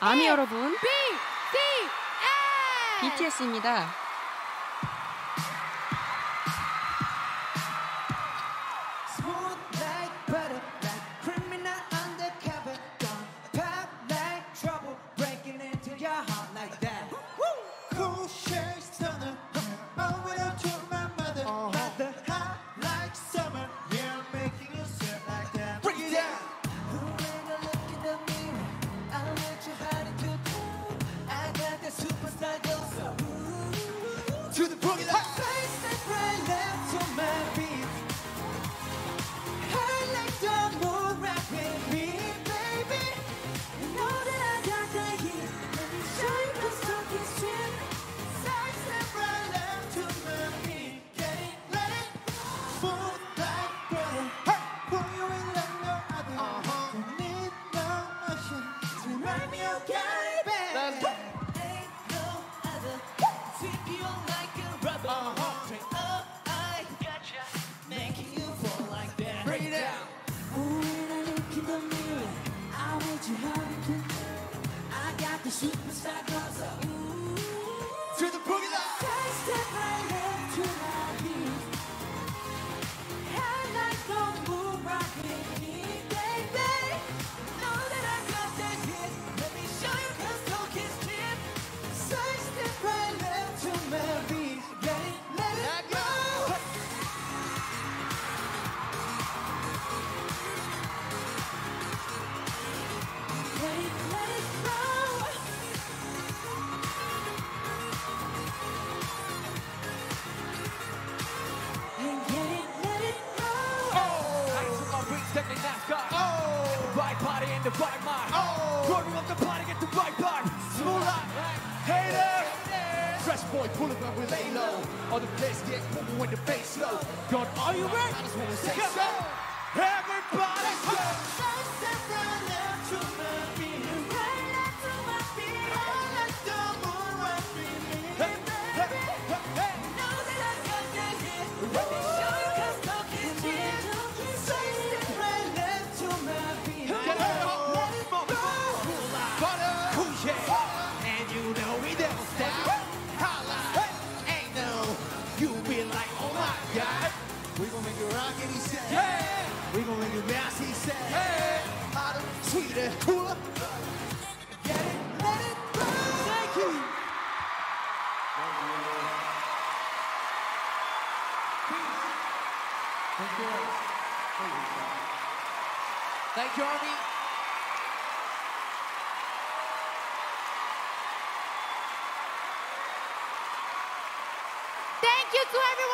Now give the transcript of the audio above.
아미 여러분 BTS입니다. Like trouble breaking into your heart like that. Cool shit. like a superstar goes up. To the boogie line. the right mark. Oh. rolling up the party, get the right back. Small up, hater. Fresh boy, pull up and we lay low. All the place get moving when the bass low. God, are you ready? I just wanna say so. Everybody, go. We're gonna make you rock it, he said. Yeah. We're gonna make you bounce, he said. Hey. Hotter, sweeter, cooler. Get it, let it burn. Thank you. Thank you. Thank you. Thank you, Thank you Army. Thank you to everyone.